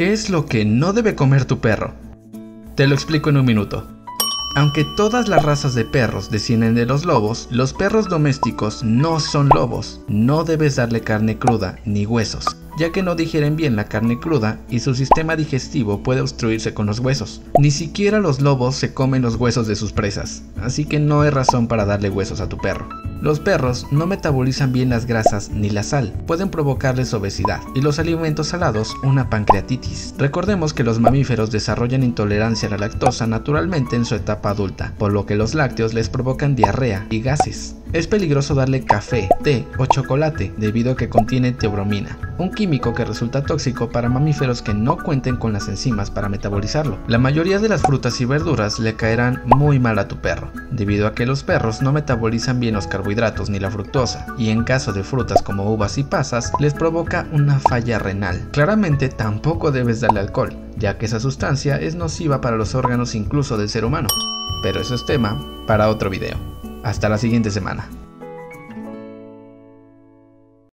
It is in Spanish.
¿Qué es lo que no debe comer tu perro? Te lo explico en un minuto. Aunque todas las razas de perros descienden de los lobos, los perros domésticos no son lobos. No debes darle carne cruda ni huesos ya que no digieren bien la carne cruda y su sistema digestivo puede obstruirse con los huesos. Ni siquiera los lobos se comen los huesos de sus presas, así que no hay razón para darle huesos a tu perro. Los perros no metabolizan bien las grasas ni la sal, pueden provocarles obesidad y los alimentos salados una pancreatitis. Recordemos que los mamíferos desarrollan intolerancia a la lactosa naturalmente en su etapa adulta, por lo que los lácteos les provocan diarrea y gases. Es peligroso darle café, té o chocolate debido a que contiene teobromina, un químico que resulta tóxico para mamíferos que no cuenten con las enzimas para metabolizarlo. La mayoría de las frutas y verduras le caerán muy mal a tu perro, debido a que los perros no metabolizan bien los carbohidratos ni la fructosa, y en caso de frutas como uvas y pasas, les provoca una falla renal. Claramente tampoco debes darle alcohol, ya que esa sustancia es nociva para los órganos incluso del ser humano. Pero eso es tema para otro video. Hasta la siguiente semana.